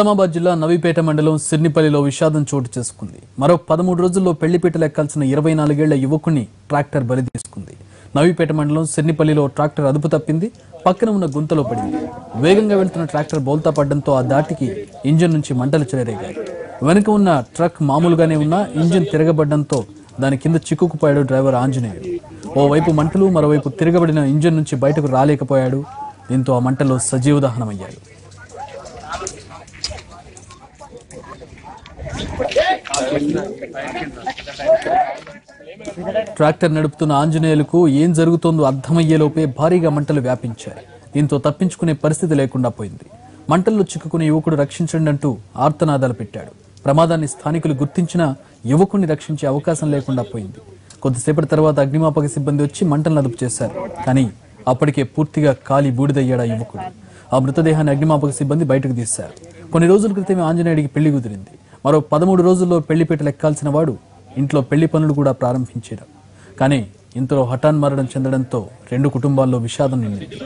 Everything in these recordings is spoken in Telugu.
నిజామాబాద్ జిల్లా నవీపేట మండలం సిర్నిపల్లిలో విషాదం చోటు చేసుకుంది. మరో పదమూడు రోజుల్లో పెళ్ళిపీట లెక్కాల్సిన ఇరవై నాలుగేళ్ళ యువకుని ట్రాక్టర్ బలి తీసుకుంది. నవీపేట మండలం సిర్నిపల్లిలో ట్రాక్టర్ అదుపు తప్పింది పక్కన ఉన్న గుంతలో పడింది. వేగంగా వెళ్తున్న ట్రాక్టర్ బోల్తా పడడంతో ఆ దాటికి ఇంజిన్ నుంచి మంటలు చెలరేగాయి. వెనుక ఉన్న ట్రక్ మామూలుగానే ఉన్నా ఇంజిన్ తిరగబడ్డంతో దాని కింద చిక్కుకుపోయాడు డ్రైవర్ ఆంజనేయుడు. ఓవైపు మంటలు మరోవైపు తిరగబడిన ఇంజిన్ నుంచి బయటకు రాలేకపోయాడు. దీంతో ఆ మంటలు సజీవ దహనమయ్యాడు. ట్రాక్టర్ నడుపుతున్న ఆంజనేయులకు ఏం జరుగుతోందో అర్థమయ్యేలోపే భారీగా మంటలు వ్యాపించాయి. దీంతో తప్పించుకునే పరిస్థితి లేకుండా పోయింది. మంటల్లో చిక్కుకునే యువకుడు రక్షించండి అంటూ ఆర్తనాదాలు పెట్టాడు. ప్రమాదాన్ని స్థానికులు గుర్తించినా యువకుడిని రక్షించే అవకాశం లేకుండా పోయింది. కొద్దిసేపటి తర్వాత అగ్నిమాపక సిబ్బంది వచ్చి మంటలను అదుపు చేశారు. కానీ అప్పటికే పూర్తిగా కాలి బూడిదయ్యాడు ఆ యువకుడు. ఆ మృతదేహాన్ని అగ్నిమాపక సిబ్బంది బయటకు తీశారు. కొన్ని రోజుల క్రితమే ఆంజనేయుడికి పెళ్ళి కుదిరింది. మరో పదమూడు రోజుల్లో పెళ్ళిపీటలు ఎక్కాల్సిన వాడు ఇంట్లో పెళ్ళి పనులు కూడా ప్రారంభించాడు. కానీ ఇంతలో హఠాన్ మరణం చెందడంతో రెండు కుటుంబాల్లో విషాదం నిండింది.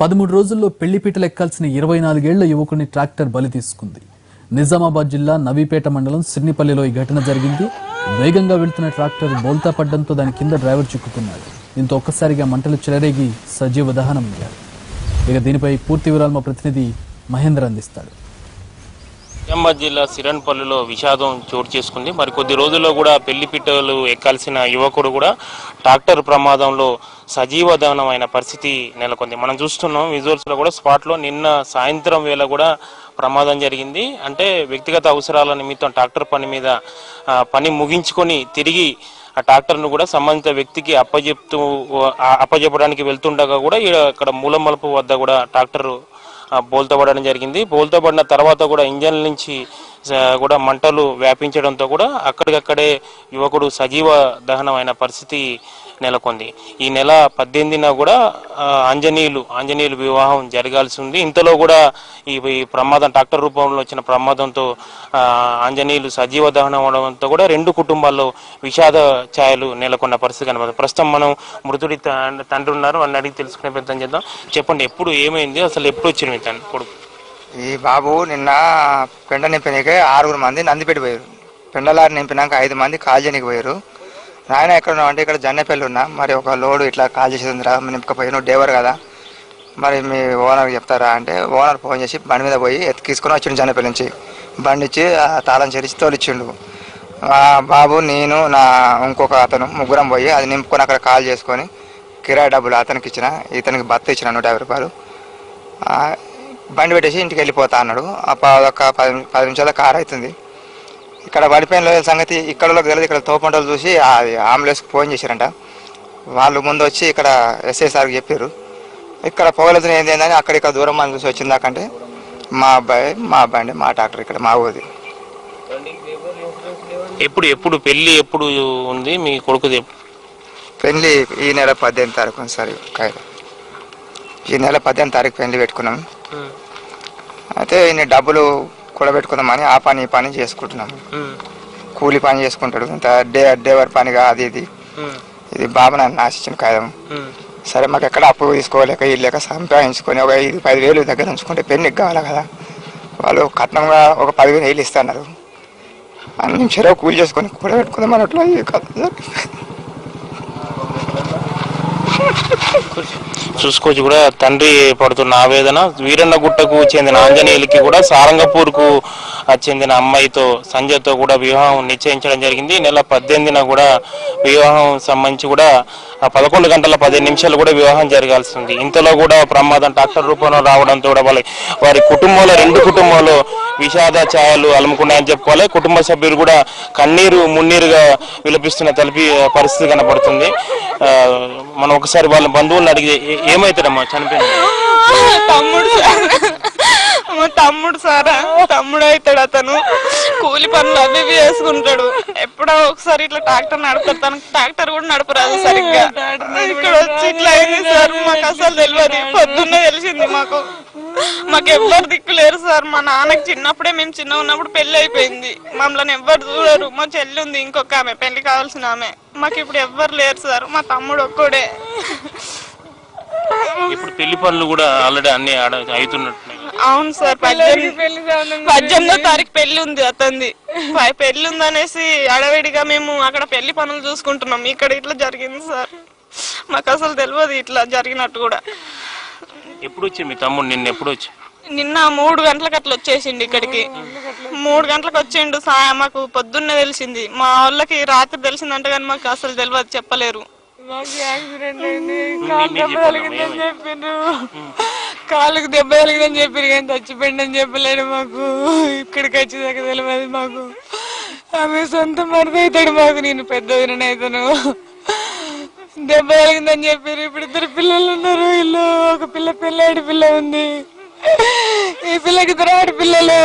పదమూడు రోజుల్లో పెళ్ళిపీటలు ఎక్కాల్సిన ఇరవై నాలుగేళ్ళ యువకుని ట్రాక్టర్ బలి తీసుకుంది. నిజామాబాద్ జిల్లా నవీపేట మండలం సిర్నిపల్లిలో ఈ ఘటన జరిగింది. వేగంగా వెళ్తున్న ట్రాక్టర్ బోల్తా పడ్డంతో దాని కింద డ్రైవర్ చిక్కుకున్నాడు. దీంతో ఒక్కసారిగా మంటలు చెలరేగి సజీవ దహనమయ్యాడు ఇక దీనిపై పూర్తి వివరాలు మా ప్రతినిధి మహేందర్ అందిస్తాడు. నిజామాబాద్ జిల్లా సిరన్పల్లిలో విషాదం చోటు చేసుకుంది. మరి కొద్ది రోజుల్లో కూడా పెళ్ళిపిట్టలు ఎక్కాల్సిన యువకుడు కూడా ట్రాక్టర్ ప్రమాదంలో సజీవ దహనమైన పరిస్థితి నెలకొంది. మనం చూస్తున్నాం విజువల్స్లో కూడా స్పాట్లో నిన్న సాయంత్రం వేళ కూడా ప్రమాదం జరిగింది. అంటే వ్యక్తిగత అవసరాల నిమిత్తం ట్రాక్టర్ పని మీద పని ముగించుకొని తిరిగి ఆ ట్రాక్టర్ను కూడా సంబంధిత వ్యక్తికి అప్పజెప్తూ అప్పజెప్పడానికి వెళ్తుండగా కూడా ఇక్కడ మూలమలుపు వద్ద కూడా ట్రాక్టర్ బోల్తో పడడం జరిగింది. బోల్తో పడిన తర్వాత కూడా ఇంజన్ నుంచి కూడా మంటలు వ్యాపించడంతో కూడా అక్కడికక్కడే యువకుడు సజీవ దహనం అయిన పరిస్థితి నెలకొంది. ఈ నెల పద్దెనిమిదిన కూడా ఆంజనేయులు ఆంజనేయులు వివాహం జరగాల్సి ఉంది. ఇంతలో కూడా ఈ ప్రమాదం ట్రాక్టర్ రూపంలో వచ్చిన ప్రమాదంతో ఆంజనీయులు ఆంజనేయులు సజీవ దహనం అవడంతో కూడా రెండు కుటుంబాల్లో విషాద ఛాయలు నెలకొన్న పరిస్థితి కనబడుతుంది. ప్రస్తుతం మనం మృతుడి తండ్రి ఉన్నారు. అని అడిగి తెలుసుకునే ప్రయత్నం చేద్దాం. చెప్పండి ఎప్పుడు ఏమైంది? అసలు ఎప్పుడు వచ్చింది మీ కొడుకు? ఈ బాబు నిన్న పెండ నింపినాక ఆరుగురు మంది నందిపేట పోయారు. పెండలారి నింపినాక ఐదు మంది కాల్ పోయారు. నాయన ఎక్కడ ఉన్నావు అంటే ఇక్కడ జన్నపల్లి ఉన్నా. మరి ఒక లోడు ఇట్లా కాల్ చేసేది ఉందిరా నింపకపోయి నువ్వు డ్రైవర్ కదా. మరి మీ ఓనర్ చెప్తారా అంటే ఓనర్ ఫోన్ చేసి బండి మీద పోయి ఎత్తు తీసుకుని వచ్చిండు జన్నపల్లి నుంచి. బండి ఇచ్చి ఆ తాళం చేరించి తోలిచ్చిండు. బాబు నేను నా ఇంకొక అతను ముగ్గురం పోయి అది నింపుకొని అక్కడ కాల్ చేసుకొని కిరాయి డబ్బులు అతనికి ఇచ్చిన ఇతనికి భర్త ఇచ్చిన నూట యాభై రూపాయలు. బండి పెట్టేసి ఇంటికి వెళ్ళిపోతా అన్నాడు. ఒక పది పది నిమిషాల కార్ అవుతుంది. ఇక్కడ పడిపోయిన సంగతి ఇక్కడ తెలియదు ఇక్కడ తోపంటలు చూసి అంబులెన్స్కి ఫోన్ చేశారంట. వాళ్ళు ముందు వచ్చి ఇక్కడ ఎస్ఐ సార్కి చెప్పారు. ఇక్కడ పొగలుతున్న ఏంది ఏందని అక్కడ ఇక్కడ దూరం మంది చూసి వచ్చిందాకంటే మా అబ్బాయి మా బండి మా డాక్టర్ ఇక్కడ మా ఊది ఎప్పుడు ఎప్పుడు పెళ్ళి ఎప్పుడు ఉంది? మీ కొడుకుది? పెళ్ళి ఈ నెల పద్దెనిమిది తారీఖు సార్ కాయలు ఈ నెల పద్దెనిమిది తారీఖు పెళ్ళి పెట్టుకున్నాం. అయితే ఈయన డబ్బులు కూడబెట్టుకుందామని ఆ పని ఈ పని చేసుకుంటున్నాం. కూలి పని చేసుకుంటాడు. ఇంత డే డేవర్ పనిగా అది ఇది. ఇది బాబు నన్ను ఆశించిన ఉమ్, సరే మాకు ఎక్కడ అప్పు తీసుకోలేక ఇల్లు లేక సంపాదించుకొని ఒక ఐదు పది వేలు దగ్గర ఉంచుకుంటే పెన్నికి కావాలి కదా? వాళ్ళు కట్నంగా ఒక పదివేలు వేలు ఇస్తున్నారు. అన్ని చెరవు కూలి చేసుకొని కూడబెట్టుకుందాం అన్నట్లు ఈ కథ జరిగింది. చూసుకోవచ్చు కూడా. తండ్రి పడుతున్న ఆవేదన వీరన్న గుట్టకు చెందిన ఆంజనేయులకి కూడా సారంగపూర్కు చెందిన అమ్మాయితో సంజయ్తో కూడా వివాహం నిశ్చయించడం జరిగింది. నెల పద్దెనిమిదిన కూడా వివాహం సంబంధించి కూడా పదకొండు గంటల పదిహేను నిమిషాలు కూడా వివాహం జరగాల్సి ఉంది. ఇంతలో కూడా ప్రమాదం ట్రాక్టర్ రూపంలో రావడంతో కూడా వాళ్ళ వారి కుటుంబంలో రెండు కుటుంబాలు విషాద ఛాయలు అలుముకున్నాయని చెప్పుకోవాలి. కుటుంబ సభ్యులు కూడా కన్నీరు మున్నీరుగా విలపిస్తున్న తలిపి పరిస్థితి కనపడుతుంది. మనం ఒకసారి వాళ్ళ బంధువులను అడిగి ఏమవుతారమ్మా చనిపోయింది తమ్ముడు మా తమ్ముడు సారా? తమ్ముడు అవుతాడు అతను. కూలి పనులు అవి ఇవి చేసుకుంటాడు. ఎప్పుడో ఒకసారి ఇట్లా ట్రాక్టర్ నడుపుతాడు తనకు ట్రాక్టర్ కూడా నడపరాదు సరిగ్గా. ఇక్కడ వచ్చి ఇట్లా అయింది సార్ మాకు అసలు తెలియదు పొద్దున్నే తెలిసింది మాకు. మాకు ఎవ్వరు దిక్కు లేరు సార్. మా నాన్నకి చిన్నప్పుడే మేము చిన్న ఉన్నప్పుడు పెళ్ళి అయిపోయింది. మమ్మల్ని ఎవ్వరు చూడరు. మా చెల్లి ఉంది ఇంకొక ఆమె. పెళ్ళి కావాల్సిన ఆమె. మాకు ఇప్పుడు ఎవ్వరు లేరు సార్. మా తమ్ముడు ఒక్కడే. ఇప్పుడు పెళ్ళి పనులు కూడా ఆల్రెడీ అన్ని అవుతున్నట్టు. అవును సార్ పద్దెనిమిది పద్దెనిమిదో తారీఖు పెళ్ళి ఉంది అతనిది పై- పెళ్ళి ఉంది అనేసి అడవిడిగా మేము అక్కడ పెళ్ళి పనులు చూసుకుంటున్నాం. ఇక్కడ ఇట్లా జరిగింది సార్. మాకు అసలు తెలియదు ఇట్లా జరిగినట్టు కూడా. ఎప్పుడు వచ్చి మీ తమ్ముడు? నిన్న ఎప్పుడు వచ్చి నిన్న మూడు గంటలకు అట్లా వచ్చేసిండు ఇక్కడికి. మూడు గంటలకు వచ్చిండు సా- మాకు పొద్దున్నే తెలిసింది. మా వాళ్ళకి రాత్రి తెలిసిందంటే కానీ మాకు అసలు తెలియదు చెప్పలేరు. యాక్సిడెంట్ అయింది. కాలు దెబ్బ? చెప్పిండ్రు కాళ్ళకు దెబ్బ తగిలిందని చెప్పారు కానీ చచ్చిపోయిందని చెప్పలేడు మాకు. ఇక్కడికి వచ్చేదాకా తెలియదు మాకు. ఆమె సొంత మరిది అవుతాడు మాకు నేను పెద్ద అవుతాను. దెబ్బ తగిలిందని చెప్పారు. ఇప్పుడు ఇద్దరు పిల్లలు ఉన్నారు. ఇల్లు ఒక పిల్ల పిల్లాడి పిల్ల ఉంది. ఈ పిల్లకి ఇద్దరు ఆడపిల్లలు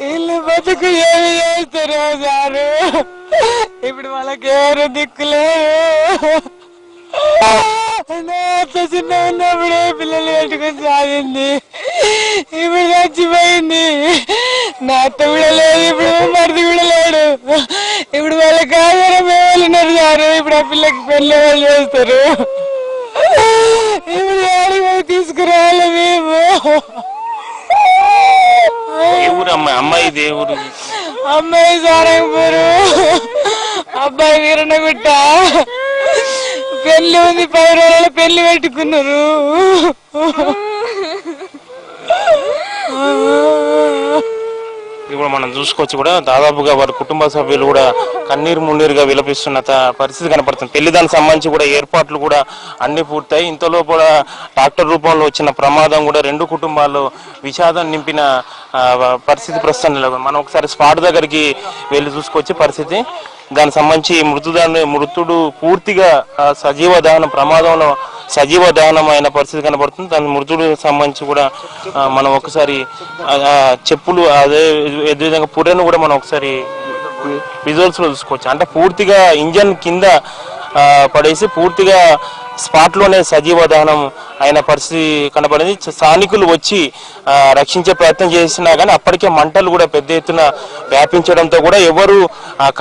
వీళ్ళు బతుకు ఏమి చేస్తారు సారు? ఇప్పుడు వాళ్ళకి ఎవరు దిక్కులేరు చిన్న ఉన్నప్పుడే పిల్లలు పెట్టుకొని సాగింది. ఇప్పుడు చచ్చిపోయింది. నా అత్త కూడా లేదు ఇప్పుడు మరిది కూడా లేడు. ఇప్పుడు ఆధారం ఎవరు ఉన్నారు సారు ఇప్పుడు ఆ పిల్లకి పెళ్ళి వాళ్ళు చేస్తారు. ఇప్పుడు పోయి తీసుకురావాలి మేము. అమ్మాయి అమ్మాయి ఊరు అమ్మాయి సారంగపూరు. అబ్బాయి వీరనగుట్ట పెళ్ళి ఉంది పది రోజుల పెళ్ళి పెట్టుకున్నారు. ఇప్పుడు మనం చూసుకోవచ్చు కూడా. దాదాపుగా వారి కుటుంబ సభ్యులు కూడా కన్నీరు మున్నీరుగా విలపిస్తున్న త- పరిస్థితి కనపడుతుంది. పెళ్ళి దానికి సంబంధించి కూడా ఏర్పాట్లు కూడా అన్ని పూర్తయి. ఇంతలో కూడా ట్రాక్టర్ రూపంలో వచ్చిన ప్రమాదం కూడా రెండు కుటుంబాల్లో విషాదం నింపిన పరిస్థితి ప్రస్తుతం నెలకొంది మనం ఒకసారి స్పాట్ దగ్గరికి వెళ్ళి చూసుకోవచ్చు పరిస్థితి. దానికి సంబంధించి మృతుదాన్ని మృతుడు పూర్తిగా సజీవ దహన ప్రమాదంలో సజీవ దహనం అయిన పరిస్థితి కనబడుతుంది. దాని మృతుడు సంబంధించి కూడా మనం ఒకసారి చెప్పులు అదే విధంగా పుర్రెను కూడా మనం ఒకసారి విజువల్స్లో చూసుకోవచ్చు. అంటే పూర్తిగా ఇంజన్ కింద పడేసి పూర్తిగా స్పాట్లోనే సజీవ దహనం అయిన పరిస్థితి కనబడింది. స్థానికులు వచ్చి రక్షించే ప్రయత్నం చేసినా కానీ అప్పటికే మంటలు కూడా పెద్ద ఎత్తున వ్యాపించడంతో కూడా ఎవరు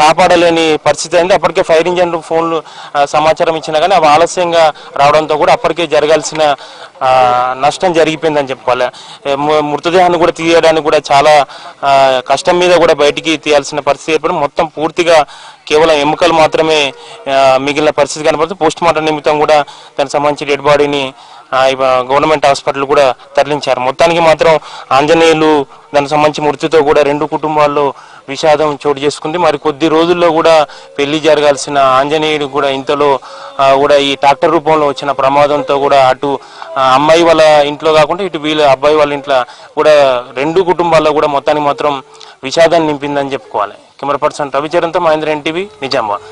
కాపాడలేని పరిస్థితి అయింది. అప్పటికే ఫైర్ ఇంజన్ ఫోన్లు సమాచారం ఇచ్చినా కానీ అవి ఆలస్యంగా రావడంతో కూడా అప్పటికే జరగాల్సిన నష్టం జరిగిపోయిందని చెప్పాలి. మృతదేహాన్ని కూడా తీయడానికి కూడా చాలా కష్టం మీద కూడా బయటికి తీయాల్సిన పరిస్థితి ఏర్పడి మొత్తం పూర్తిగా కేవలం ఎముకలు మాత్రమే మిగిలిన పరిస్థితి కనబడుతుంది. పోస్ట్ మార్టం నిమిత్తం కూడా దానికి సంబంధించి డెడ్ బాడీని గవర్నమెంట్ హాస్పిటల్ కూడా తరలించారు. మొత్తానికి మాత్రం ఆంజనేయులు దానికి సంబంధించి మృతితో కూడా రెండు కుటుంబాల్లో విషాదం చోటు చేసుకుంది. మరి కొద్ది రోజుల్లో కూడా పెళ్ళి జరగాల్సిన ఆంజనేయుడు కూడా ఇంతలో కూడా ఈ ట్రాక్టర్ రూపంలో వచ్చిన ప్రమాదంతో కూడా అటు అమ్మాయి వాళ్ళ ఇంట్లో కాకుండా ఇటు వీళ్ళ అబ్బాయి వాళ్ళ ఇంట్లో కూడా రెండు కుటుంబాల్లో కూడా మొత్తానికి మాత్రం విషాదాన్ని నింపిందని చెప్పుకోవాలి. కెమెరా పర్సన్ రవిచరణ్తో మహేంద్ర ఎన్టీవీ నిజామాబాద్.